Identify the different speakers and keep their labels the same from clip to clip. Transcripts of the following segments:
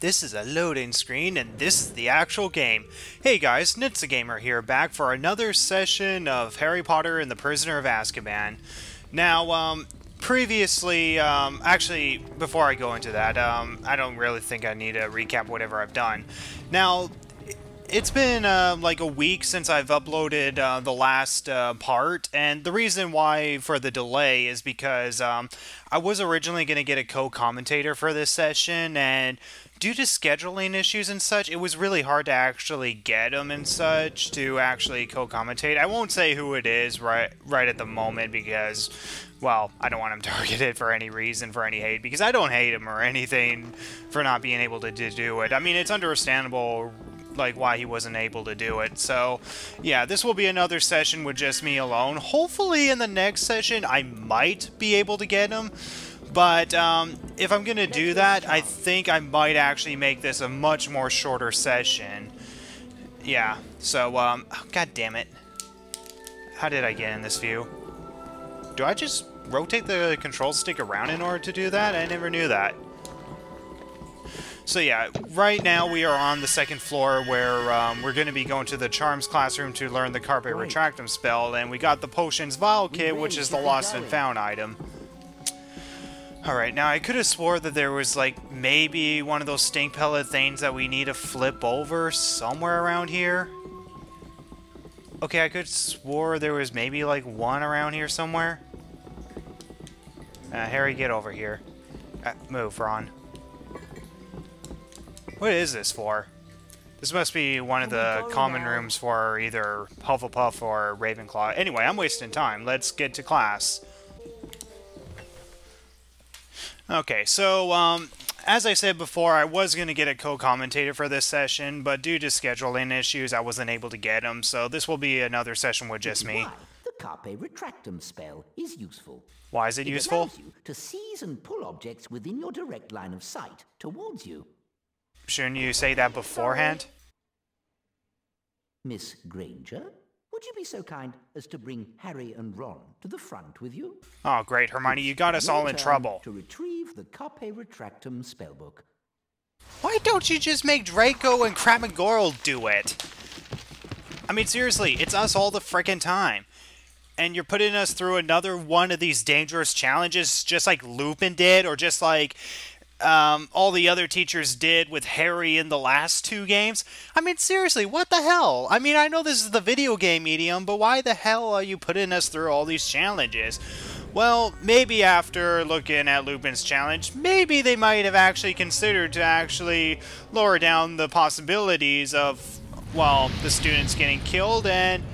Speaker 1: this is a loading screen and this is the actual game. Hey guys, Nitsua Gamer here, back for another session of Harry Potter and the Prisoner of Azkaban. Now, um, previously, um, actually, before I go into that, um, I don't really think I need to recap whatever I've done. Now, it's been uh, like a week since I've uploaded uh, the last uh, part, and the reason why for the delay is because um, I was originally going to get a co-commentator for this session, and due to scheduling issues and such, it was really hard to actually get him and such to actually co-commentate. I won't say who it is right right at the moment because, well, I don't want him targeted for any reason, for any hate, because I don't hate him or anything for not being able to do it. I mean, it's understandable like why he wasn't able to do it. So, yeah, this will be another session with just me alone. Hopefully in the next session I might be able to get him. But um, if I'm going to do that, I think I might actually make this a much more shorter session. Yeah, so, um, oh, god damn it. How did I get in this view? Do I just rotate the control stick around in order to do that? I never knew that. So yeah, right now we are on the second floor where um, we're going to be going to the Charms classroom to learn the Carpe Retractum spell, and we got the Potions Vial Kit, which is the Lost and Found item. Alright, now I could have swore that there was like maybe one of those stink pellet things that we need to flip over somewhere around here. Okay, I could swore there was maybe like one around here somewhere. Uh, Harry, get over here. Uh, move, Ron. What is this for? This must be one of the common rooms for either Hufflepuff or Ravenclaw. Anyway, I'm wasting time. Let's get to class. Okay, so, um, as I said before, I was going to get a co-commentator for this session, but due to scheduling issues, I wasn't able to get him, so this will be another session with just me.
Speaker 2: The Carpe Retractum spell is useful.
Speaker 1: Why is it,
Speaker 2: it
Speaker 1: useful?
Speaker 2: Allows you to seize and pull objects within your direct line of sight towards you.
Speaker 1: Shouldn't you say that beforehand?
Speaker 2: Miss Granger, would you be so kind as to bring Harry and Ron to the front with you?
Speaker 1: Oh, great, Hermione, you got us all in trouble.
Speaker 2: To retrieve the Carpe Retractum spellbook.
Speaker 1: Why don't you just make Draco and Crabbe and Goyle do it? I mean, seriously, it's us all the frickin' time. And you're putting us through another one of these dangerous challenges just like Lupin did, or just like um, all the other teachers did with Harry in the last two games. I mean, seriously, what the hell? I mean, I know this is the video game medium, but why the hell are you putting us through all these challenges? Well, maybe after looking at Lupin's challenge, maybe they might have actually considered to actually lower down the possibilities of, well, the students getting killed and...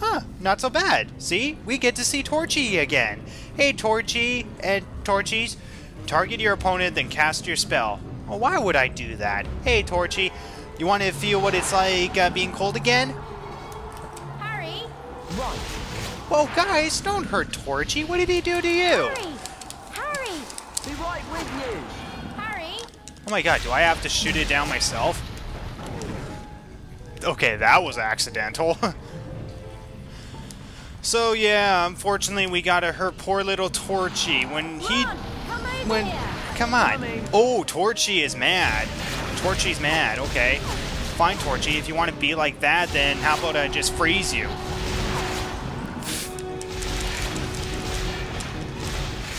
Speaker 1: Huh, not so bad. See, we get to see Torchy again. Hey, Torchy and Torchies. Target your opponent, then cast your spell. Well, why would I do that? Hey, Torchy, you want to feel what it's like uh, being cold again?
Speaker 3: Harry!
Speaker 2: Right.
Speaker 1: Whoa, guys, don't hurt Torchy. What did he do to you?
Speaker 3: Harry! Harry!
Speaker 2: Be right with you!
Speaker 3: Harry!
Speaker 1: Oh my god, do I have to shoot it down myself? Okay, that was accidental. so yeah, unfortunately we gotta hurt poor little Torchy when he... When... Come on. Oh, Torchy is mad. Torchy's mad, okay. Fine, Torchy, if you want to be like that, then how about I just freeze you?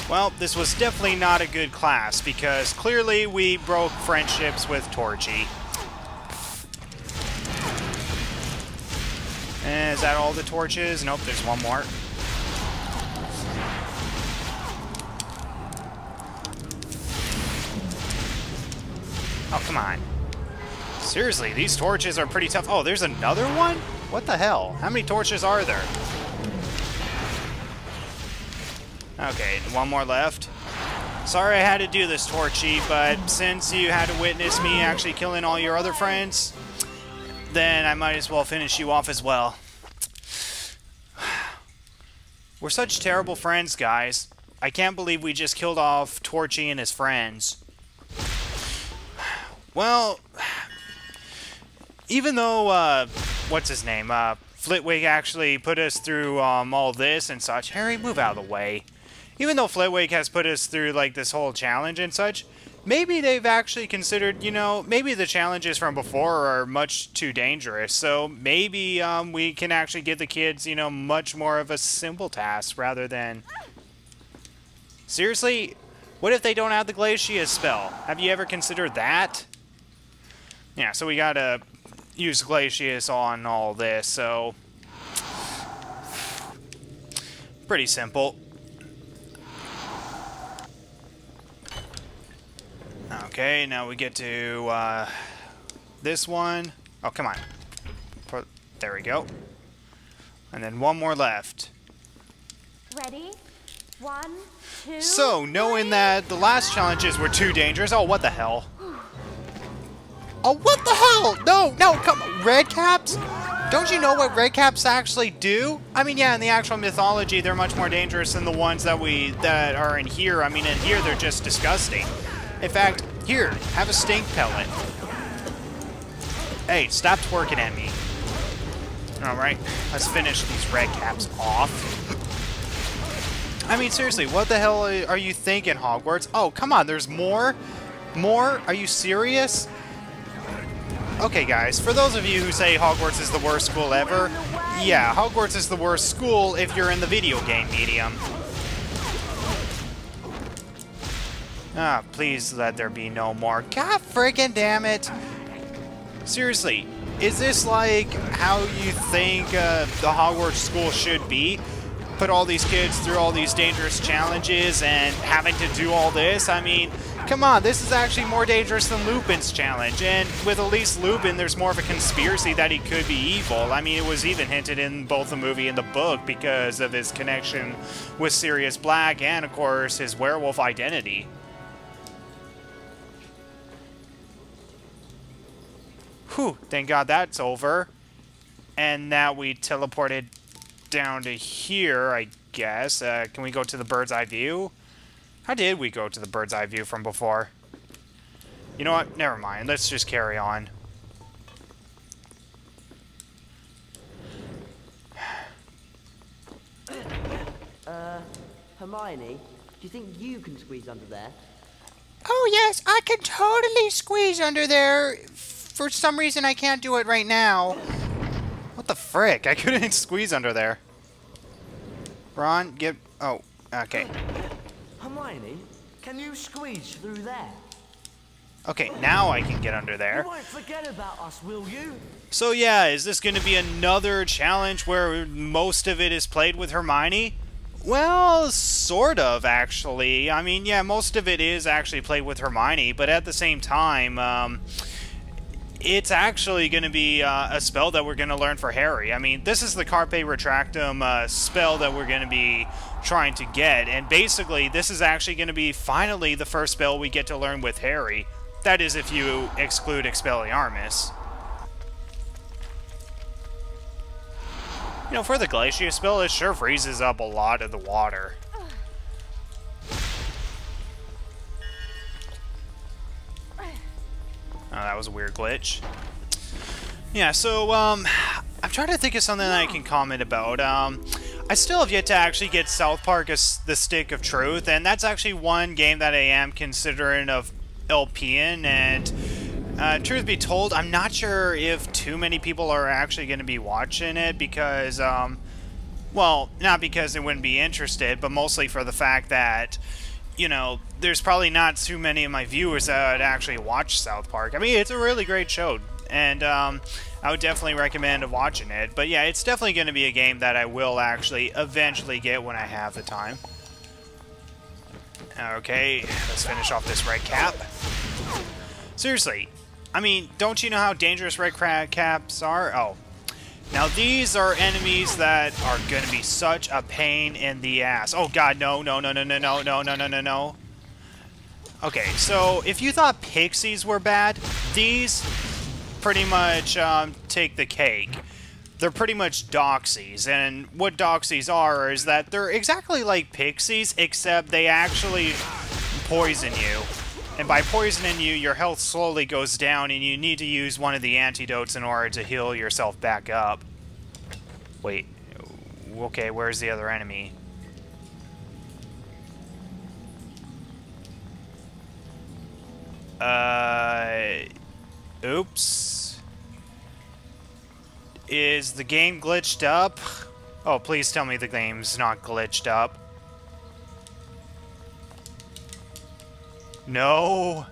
Speaker 1: Well, this was definitely not a good class, because clearly we broke friendships with Torchy. Eh, is that all the torches? Nope, there's one more. Come on. Seriously, these torches are pretty tough. Oh, there's another one? What the hell? How many torches are there? Okay, one more left. Sorry I had to do this, Torchy, but since you had to witness me actually killing all your other friends, then I might as well finish you off as well. We're such terrible friends, guys. I can't believe we just killed off Torchy and his friends. Well, even though, uh, what's his name, uh, Flitwick actually put us through, um, all this and such, Harry, move out of the way. even though Flitwick has put us through like this whole challenge and such, maybe they've actually considered, you know, maybe the challenges from before are much too dangerous. So maybe um, we can actually give the kids, you know, much more of a simple task rather than. Seriously, what if they don't have the Glacius spell? Have you ever considered that? Yeah, so we gotta use Glacius on all this, so... Pretty simple. Okay, now we get to uh, this one. Oh, come on. There we go. And then one more left.
Speaker 3: Ready? One, two.
Speaker 1: So, knowing that the last challenges were too dangerous. Oh, what the hell? Oh, what the hell? No, no, come on. Red caps? Don't you know what red caps actually do? I mean, yeah, in the actual mythology, they're much more dangerous than the ones that we that are in here. I mean, in here, they're just disgusting. In fact, here, have a stink pellet. Hey, stop twerking at me. Alright, let's finish these red caps off. I mean, seriously, what the hell are you thinking, Hogwarts? Oh, come on, there's more? More? Are you serious? Okay, guys, for those of you who say Hogwarts is the worst school ever, yeah, Hogwarts is the worst school if you're in the video game medium. Ah, please let there be no more. God freaking damn it! Seriously, is this like how you think uh, the Hogwarts school should be? Put all these kids through all these dangerous challenges and having to do all this? I mean, come on, this is actually more dangerous than Lupin's challenge. And with at least Lupin, there's more of a conspiracy that he could be evil. I mean, it was even hinted in both the movie and the book because of his connection with Sirius Black and, of course, his werewolf identity. Whew, thank God that's over. And now we teleported down to here, I guess. Uh, can we go to the bird's eye view? How did we go to the bird's eye view from before? You know what? Never mind. Let's just carry on.
Speaker 4: Uh, Hermione, do you think you can squeeze under there?
Speaker 1: Oh, yes, I can totally squeeze under there. For some reason, I can't do it right now. What the frick? I couldn't squeeze under there. Ron, get... Oh, okay.
Speaker 4: Hermione, can you squeeze through there?
Speaker 1: Okay, now I can get under there.
Speaker 4: You won't forget about us, will you?
Speaker 1: So yeah, is this going to be another challenge where most of it is played with Hermione? Well, sort of, actually. I mean, yeah, most of it is actually played with Hermione, but at the same time, um, it's actually going to be uh, a spell that we're going to learn for Harry. I mean, this is the Carpe Retractum uh, spell that we're going to be trying to get, and basically, this is actually going to be finally the first spell we get to learn with Harry. That is if you exclude Expelliarmus. You know, for the Glacius spell, it sure freezes up a lot of the water. That was a weird glitch. Yeah, so, um, I'm trying to think of something that I can comment about. Um, I still have yet to actually get South Park as the Stick of Truth, and that's actually one game that I am considering of LPN. and uh, truth be told, I'm not sure if too many people are actually going to be watching it because, um, well, not because they wouldn't be interested, but mostly for the fact that, you know, there's probably not too many of my viewers that actually watch South Park. I mean, it's a really great show, and um, I would definitely recommend watching it. But yeah, it's definitely going to be a game that I will actually eventually get when I have the time. Okay, let's finish off this red cap. Seriously, I mean, don't you know how dangerous red caps are? Oh. Now, these are enemies that are to be such a pain in the ass. Oh, God, no, no, no, no, no, no, no, no, no, no, no. Okay, so if you thought pixies were bad, these pretty much um, take the cake. They're pretty much doxies, and what doxies are is that they're exactly like pixies, except they actually poison you. And by poisoning you, your health slowly goes down, and you need to use one of the antidotes in order to heal yourself back up. Wait. Okay, where's the other enemy? Uh... Oops. Is the game glitched up? Oh, please tell me the game's not glitched up. No.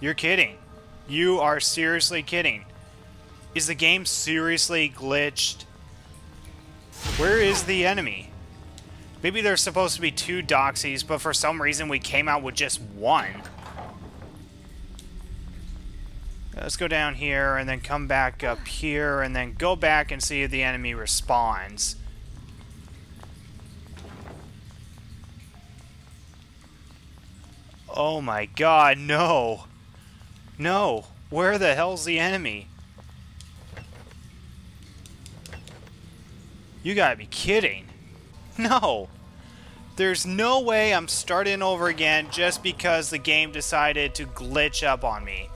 Speaker 1: You're kidding. You are seriously kidding. Is the game seriously glitched? Where is the enemy? Maybe there's supposed to be two doxies, but for some reason we came out with just one. Let's go down here and then come back up here and then go back and see if the enemy responds. Oh my god, no. No. Where the hell's the enemy? You gotta be kidding. No. There's no way I'm starting over again just because the game decided to glitch up on me.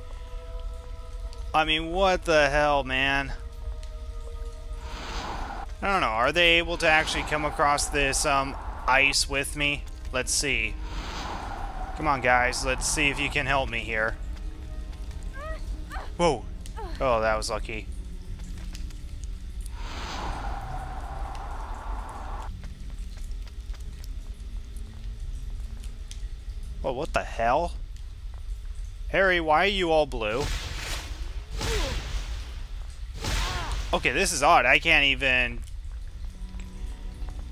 Speaker 1: I mean, what the hell, man? I don't know. Are they able to actually come across this um, ice with me? Let's see. Come on, guys. Let's see if you can help me here. Whoa. Oh, that was lucky. Oh, what the hell? Harry, why are you all blue? Okay, this is odd. I can't even...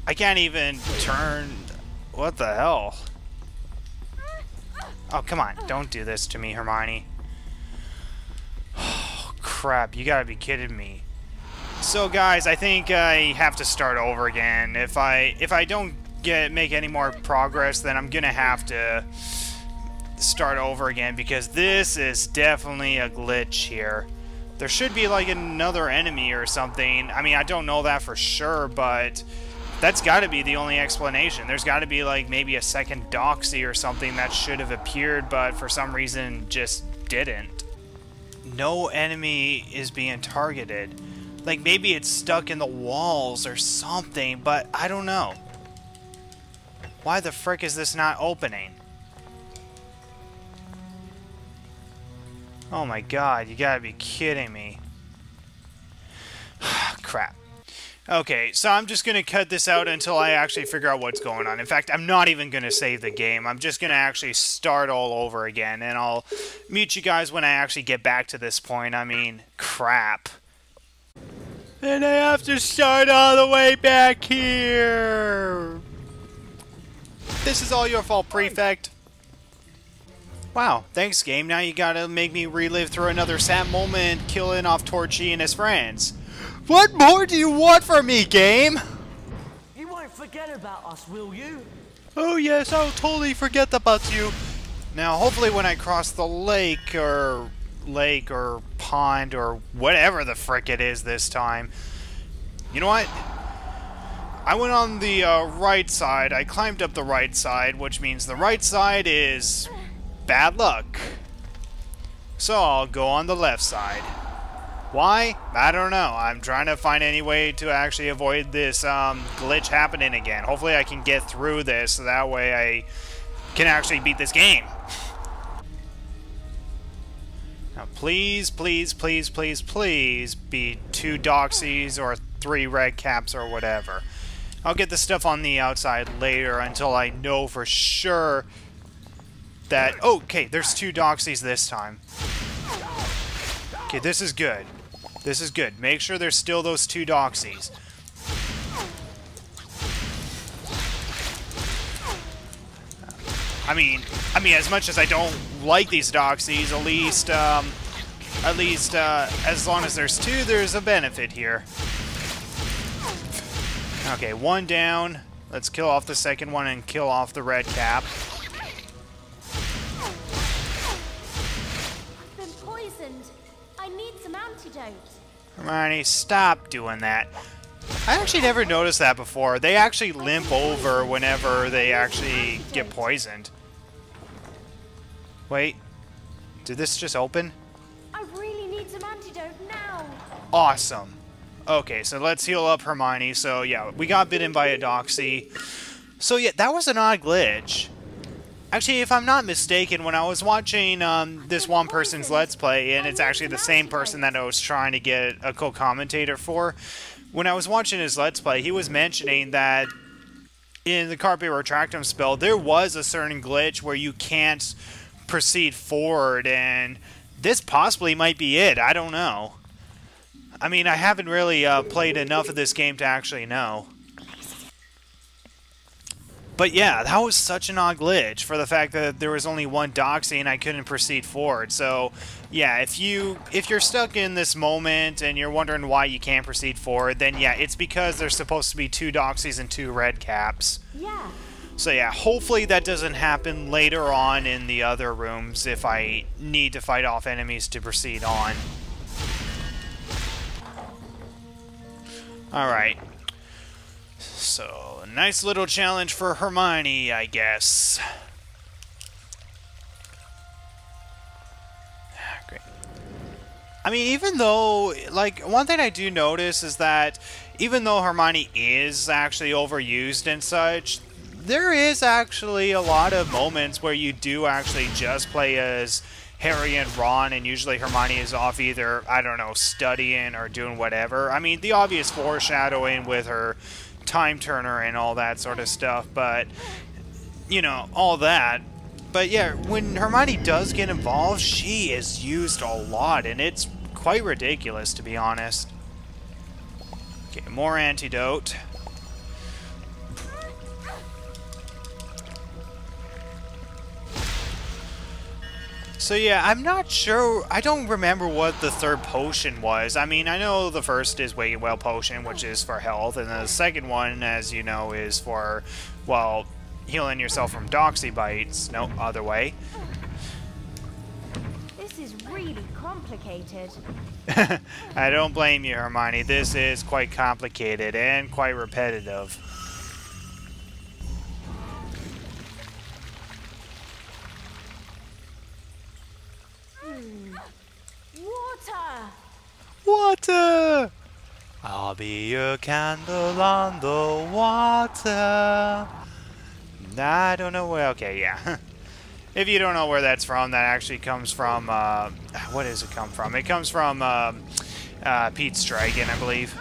Speaker 1: I can't even turn... What the hell? Oh, come on. Don't do this to me, Hermione. Oh, crap. You gotta be kidding me. So, guys, I think I have to start over again. If I if I don't get make any more progress, then I'm gonna have to start over again because this is definitely a glitch here. There should be like another enemy or something. I mean, I don't know that for sure, but that's got to be the only explanation. There's got to be like maybe a second doxy or something that should have appeared, but for some reason just didn't. No enemy is being targeted. Like maybe it's stuck in the walls or something, but I don't know. Why the frick is this not opening? Oh my god, you gotta be kidding me. Crap. Okay, so I'm just gonna cut this out until I actually figure out what's going on. In fact, I'm not even gonna save the game. I'm just gonna actually start all over again, and I'll meet you guys when I actually get back to this point. I mean, crap. And I have to start all the way back here. This is all your fault, Prefect. Wow, thanks game. Now you gotta make me relive through another sad moment killing off Torchy and his friends. What more do you want from me, game?
Speaker 4: You won't forget about us, will you?
Speaker 1: Oh yes, I'll totally forget about you. Now, hopefully when I cross the lake, or lake, or pond, or whatever the frick it is this time, you know what? I went on the uh, right side, I climbed up the right side, which means the right side is bad luck. So I'll go on the left side. Why? I don't know. I'm trying to find any way to actually avoid this um, glitch happening again. Hopefully I can get through this so that way I can actually beat this game. Now please, please, please, please, please be two doxies or three red caps or whatever. I'll get the stuff on the outside later until I know for sure that... Okay, there's two doxies this time. Okay, this is good. This is good. Make sure there's still those two doxies. I mean, I mean, as much as I don't like these doxies, at least, um, at least, uh, as long as there's two, there's a benefit here. Okay, one down. Let's kill off the second one and kill off the red cap.
Speaker 3: I've been poisoned. I need some antidote.
Speaker 1: Hermione, stop doing that. I actually never noticed that before. They actually limp over whenever they actually get poisoned. Wait. Did this just open?
Speaker 3: I really need some antidote now.
Speaker 1: Awesome. Okay, so let's heal up Hermione. So, yeah, we got bitten by a Doxy. So, yeah, that was an odd glitch. Actually, if I'm not mistaken, when I was watching um, this one person's Let's Play, and it's actually the same person that I was trying to get a co-commentator for, when I was watching his Let's Play, he was mentioning that in the Carpe Retractum spell, there was a certain glitch where you can't proceed forward, and this possibly might be it. I don't know. I mean, I haven't really uh, played enough of this game to actually know. But yeah, that was such an odd glitch for the fact that there was only one doxy and I couldn't proceed forward. So, yeah, if you if you're stuck in this moment and you're wondering why you can't proceed forward, then yeah, it's because there's supposed to be two doxies and two red caps.
Speaker 3: Yeah.
Speaker 1: So yeah, hopefully that doesn't happen later on in the other rooms if I need to fight off enemies to proceed on. Alright. So, nice little challenge for Hermione, I guess. Ah, great. I mean, even though, like, one thing I do notice is that even though Hermione is actually overused and such, there is actually a lot of moments where you do actually just play as Harry and Ron, and usually Hermione is off either, I don't know, studying or doing whatever. I mean, the obvious foreshadowing with her time turner and all that sort of stuff, but, you know, all that. But yeah, when Hermione does get involved, she is used a lot, and it's quite ridiculous, to be honest. Okay, more antidote. So yeah, I'm not sure. I don't remember what the third potion was. I mean, I know the first is Wiggenweld potion, which is for health, and the second one, as you know, is for, well, healing yourself from doxy bites. No, other way.
Speaker 3: This is really complicated.
Speaker 1: I don't blame you, Hermione. This is quite complicated and quite repetitive.
Speaker 3: Water!
Speaker 1: I'll be your candle on the water. I don't know where. Okay, yeah. if you don't know where that's from, that actually comes from. Uh, what does it come from? It comes from um, uh, Pete's Dragon, I believe.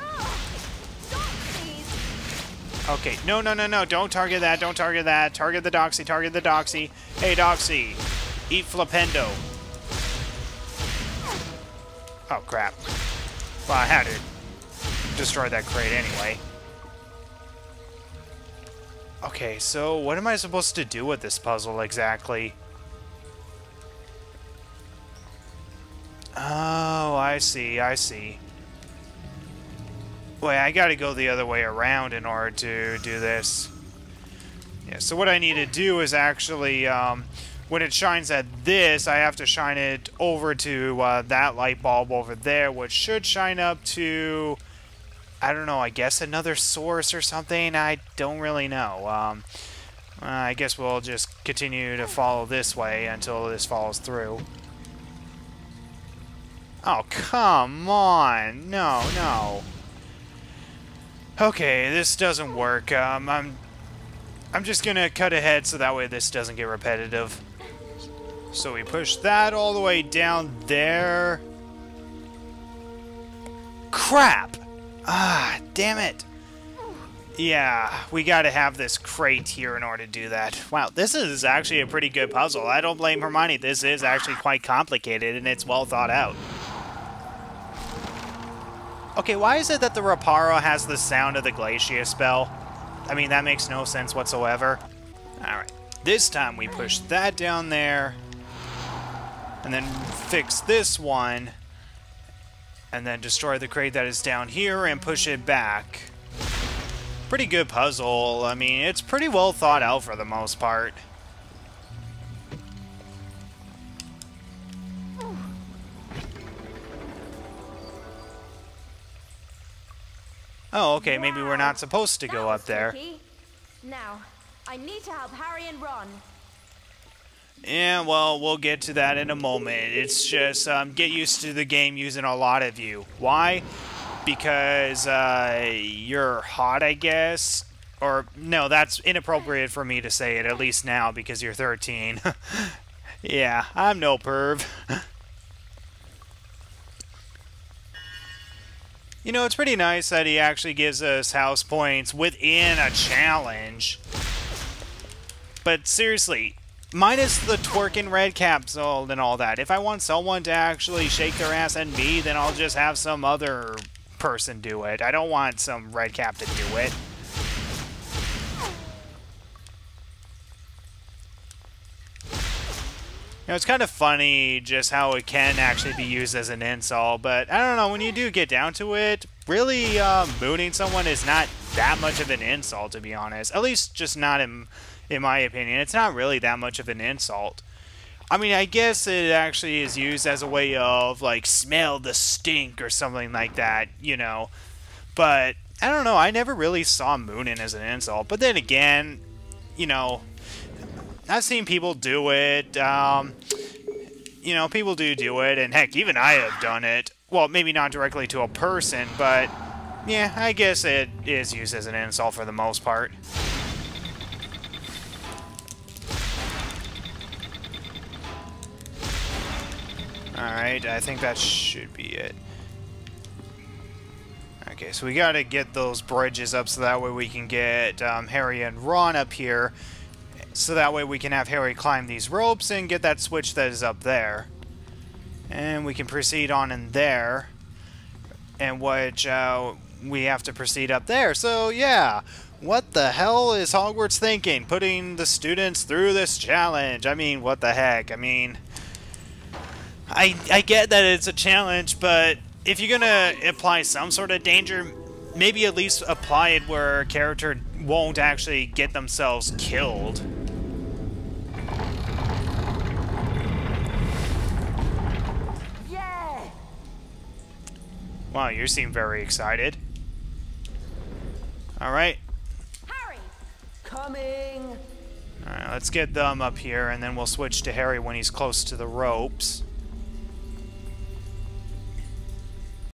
Speaker 1: Okay, no, no, no, no. Don't target that. Don't target that. Target the Doxy. Target the Doxy. Hey, Doxy. Eat Flipendo. Oh, crap. Well, I had to destroy that crate anyway. Okay, so what am I supposed to do with this puzzle exactly? Oh, I see, I see. Wait, I gotta go the other way around in order to do this. Yeah, so what I need to do is actually, um, when it shines at this, I have to shine it over to uh, that light bulb over there, which should shine up to, I don't know, I guess another source or something? I don't really know. Um, uh, I guess we'll just continue to follow this way until this falls through. Oh, come on! No, no. Okay, this doesn't work. Um, I'm, I'm just gonna cut ahead so that way this doesn't get repetitive. So we push that all the way down there. Crap! Ah, damn it. Yeah, we gotta have this crate here in order to do that. Wow, this is actually a pretty good puzzle. I don't blame Hermione. This is actually quite complicated, and it's well thought out. Okay, why is it that the Reparo has the sound of the Glacius spell? I mean, that makes no sense whatsoever. Alright, this time we push that down there, and then fix this one, and then destroy the crate that is down here and push it back. Pretty good puzzle. I mean, it's pretty well thought out for the most part. Oh, okay, maybe we're not supposed to go up there.
Speaker 3: Now, I need to help Harry and Ron.
Speaker 1: Yeah, well, we'll get to that in a moment. It's just, um, get used to the game using a lot of you. Why? Because, uh, you're hot, I guess. Or, no, that's inappropriate for me to say it, at least now, because you're 13. yeah, I'm no perv. you know, it's pretty nice that he actually gives us house points within a challenge. But seriously, minus the twerking red capsule and all that, if I want someone to actually shake their ass at me, then I'll just have some other person do it. I don't want some red cap to do it. You know, it's kind of funny just how it can actually be used as an insult, but I don't know, when you do get down to it, really uh, mooning someone is not that much of an insult, to be honest. At least just not in, in my opinion. It's not really that much of an insult. I mean, I guess it actually is used as a way of, like, smell the stink or something like that, you know. But, I don't know, I never really saw mooning as an insult. But then again, you know, I've seen people do it. Um, you know, people do do it, and heck, even I have done it. Well, maybe not directly to a person, but yeah, I guess it is used as an insult for the most part. Alright, I think that should be it. Okay, so we gotta get those bridges up so that way we can get um, Harry and Ron up here so that way we can have Harry climb these ropes and get that switch that is up there. And we can proceed on in there. And which uh, we have to proceed up there. So yeah, what the hell is Hogwarts thinking? Putting the students through this challenge. I mean, what the heck? I mean, I, I get that it's a challenge, but if you're gonna apply some sort of danger, maybe at least apply it where a character won't actually get themselves killed. Yeah. Wow, you seem very excited. Alright.
Speaker 3: Harry!
Speaker 4: Coming!
Speaker 1: Alright, let's get them up here, and then we'll switch to Harry when he's close to the ropes.